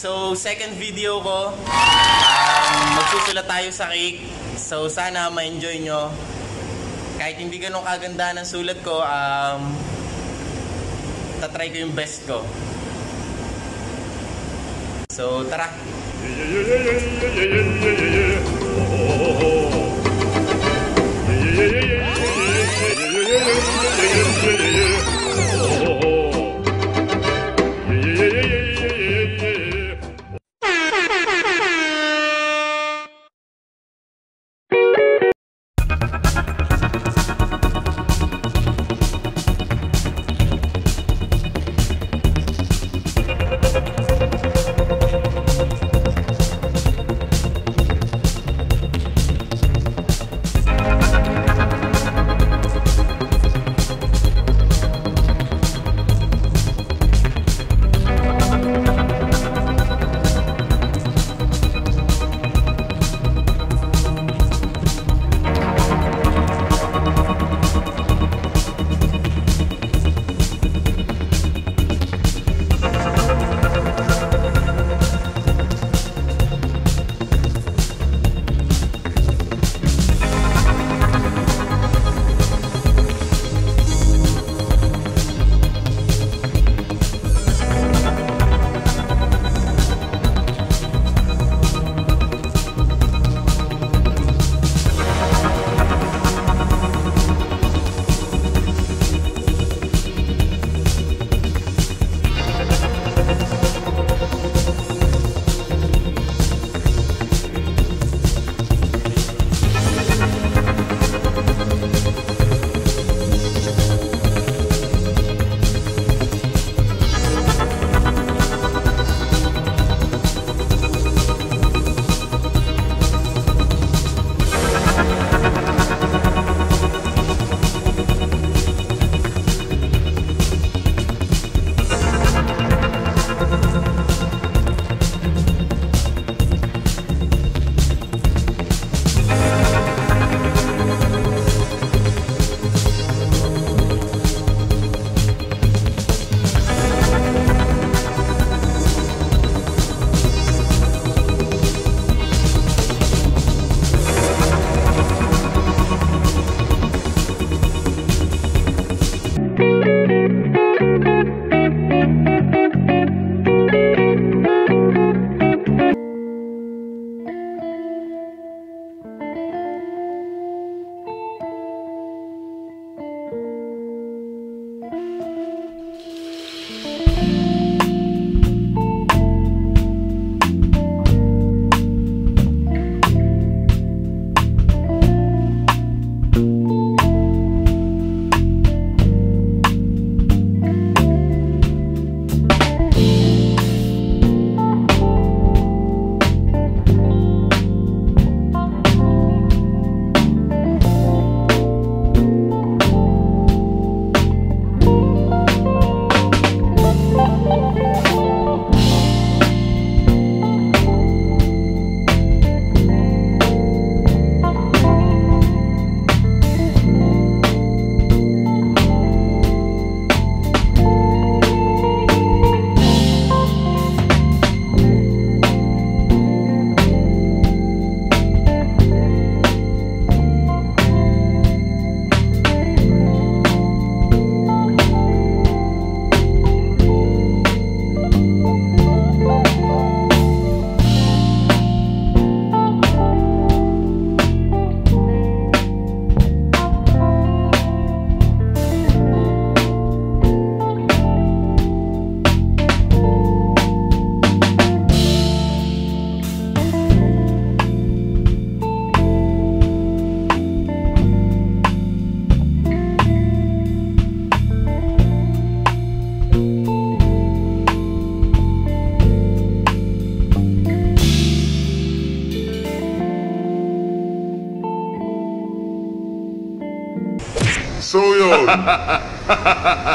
So, second video ko. Um, magsusulat tayo sa cake. So, sana ma-enjoy nyo. Kahit hindi ganun kaganda ng sulat ko, um, tatry ko yung best ko. So, tara!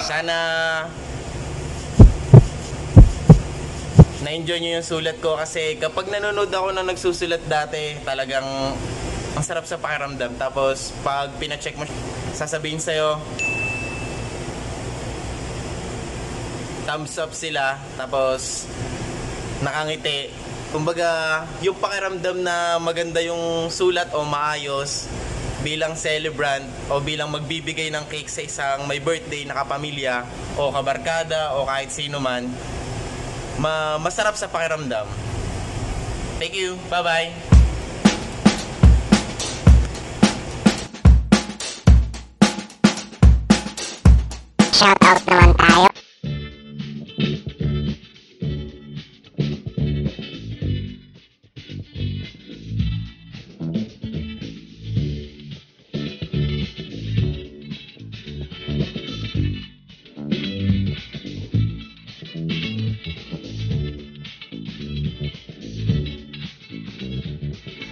Sana na-enjoy nyo yung sulat ko kasi kapag nanonood ako na nagsusulat dati, talagang ang sarap sa pakiramdam. Tapos pag pina-check mo, sasabihin sa'yo, thumbs up sila. Tapos nakangiti. Kumbaga, yung pakiramdam na maganda yung sulat o maayos bilang celebrant o bilang magbibigay ng cake sa isang may birthday na kapamilya o kabarkada o kahit sino man, ma masarap sa pakiramdam. Thank you. Bye-bye. Shoutout naman tayo.